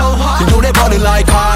so hot. You know that body like hot.